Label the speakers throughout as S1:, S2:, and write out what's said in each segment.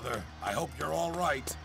S1: brother. I hope you're all right.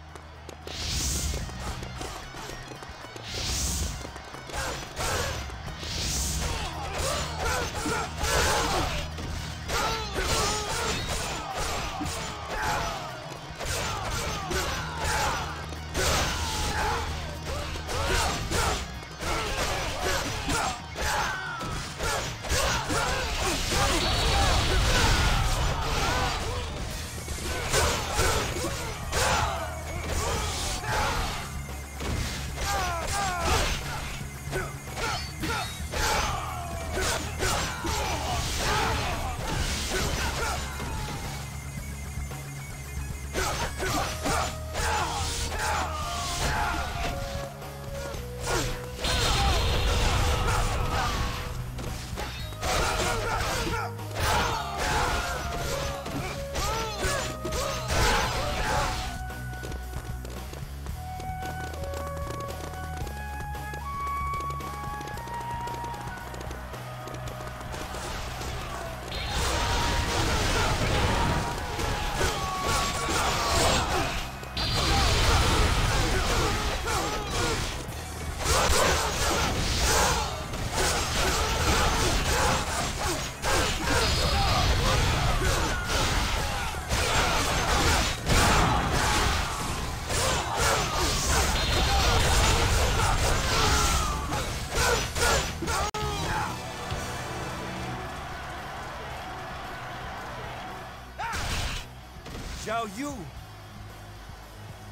S2: Xiao Yu!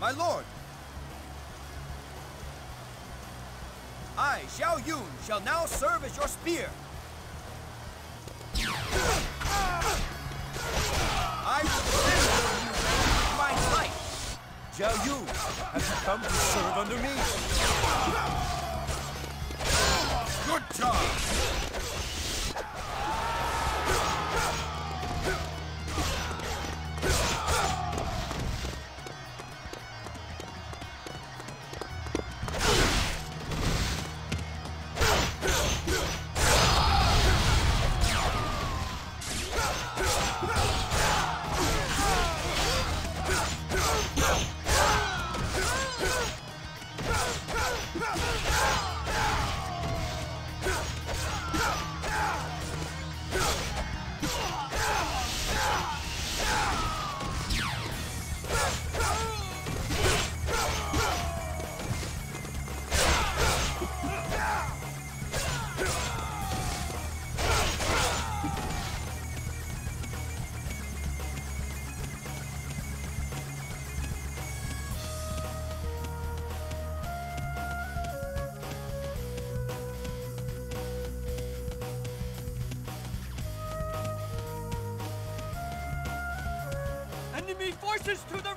S2: My lord! I, Zhao Yun, shall now serve as your spear. I will you my life. Xiao Yu, have you come to serve under me? Enemy to the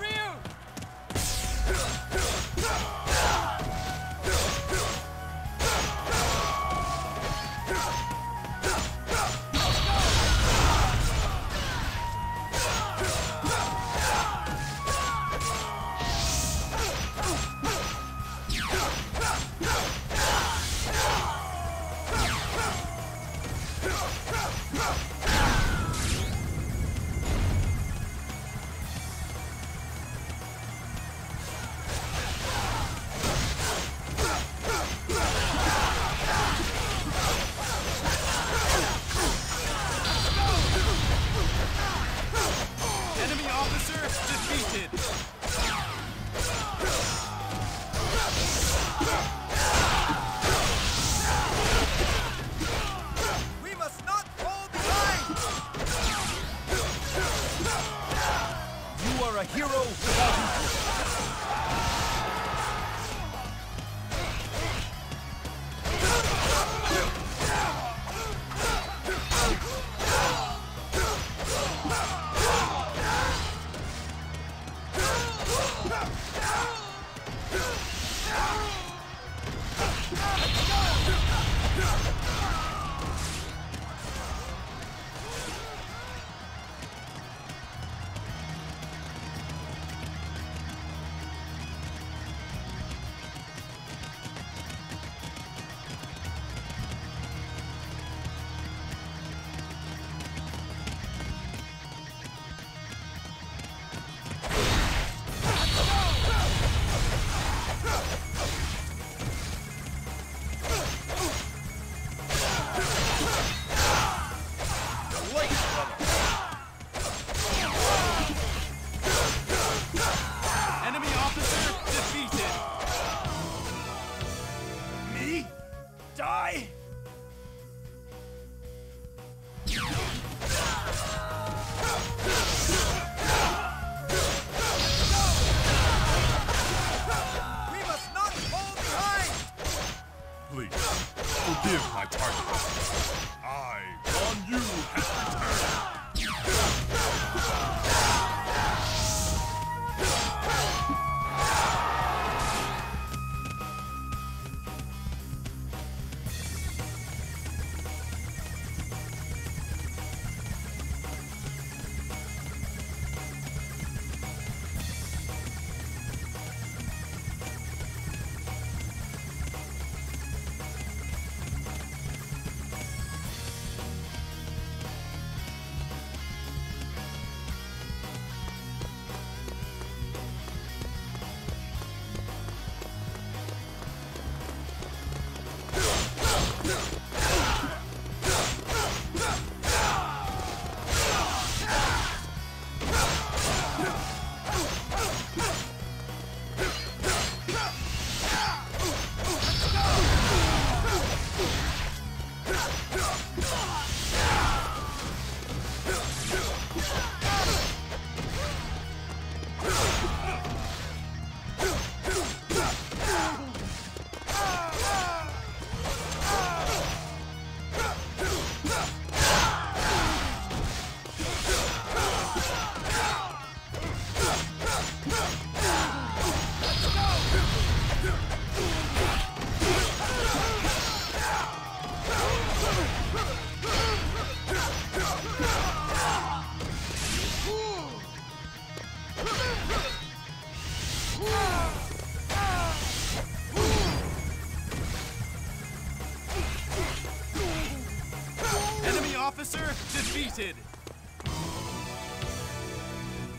S2: die! Please,
S1: forgive my target. I on you,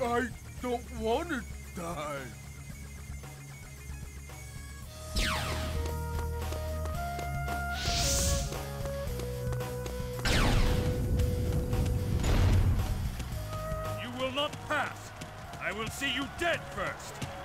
S1: I don't want to die.
S3: You will not pass. I will see you dead first.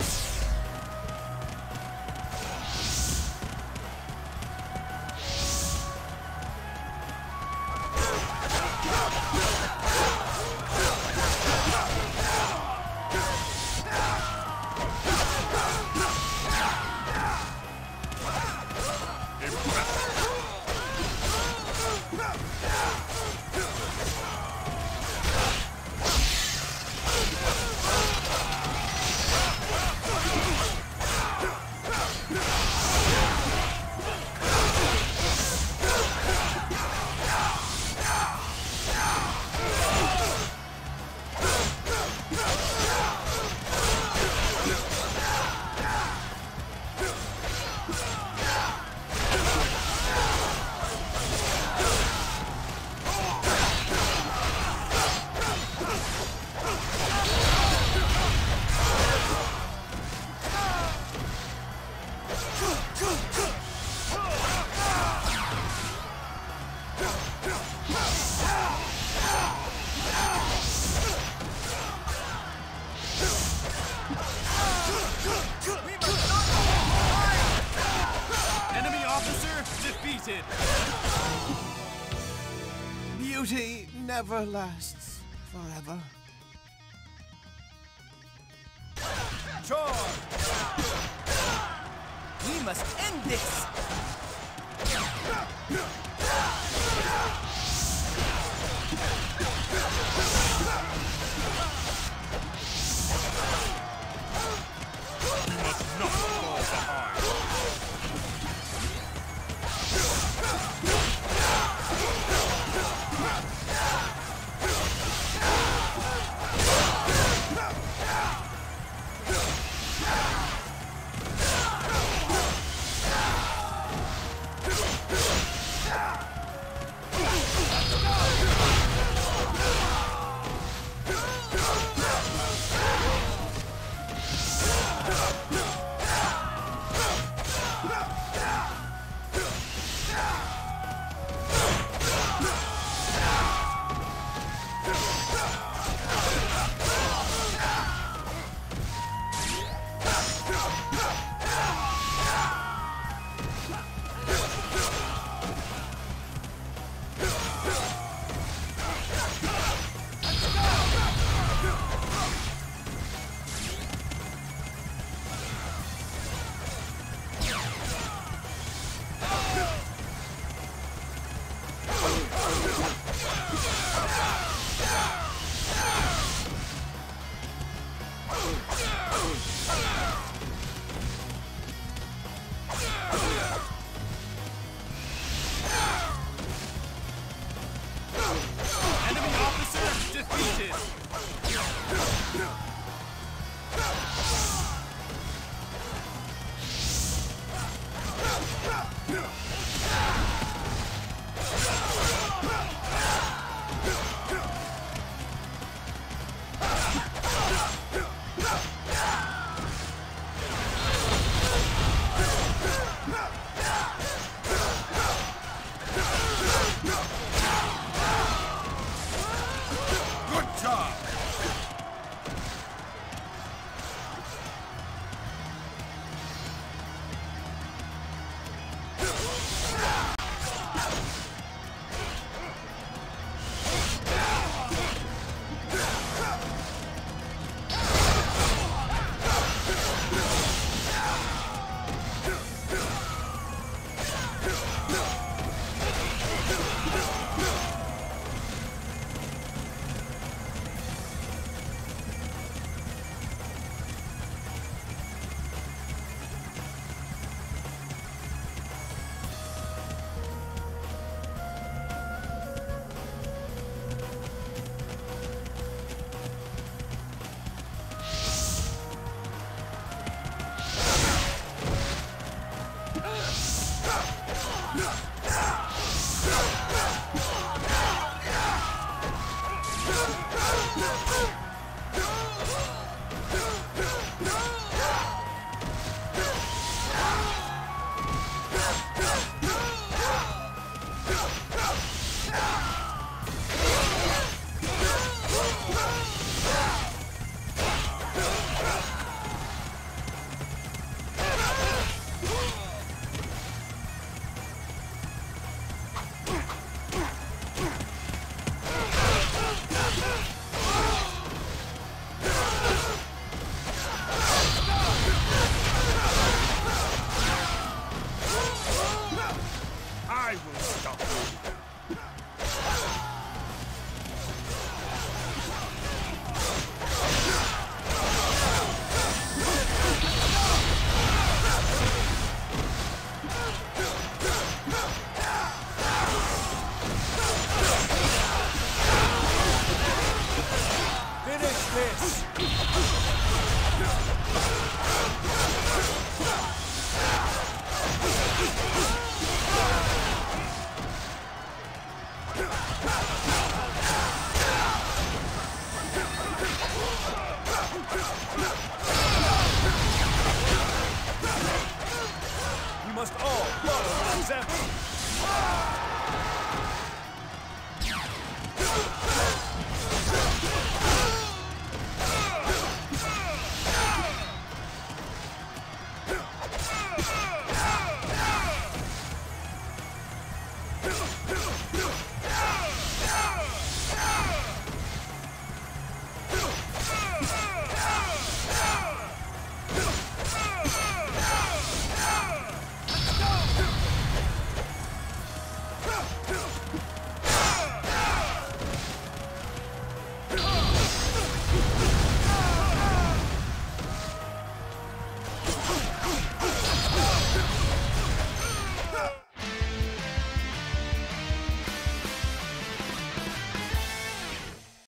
S2: Defeated.
S4: Beauty never lasts forever.
S2: Charge! We must end this!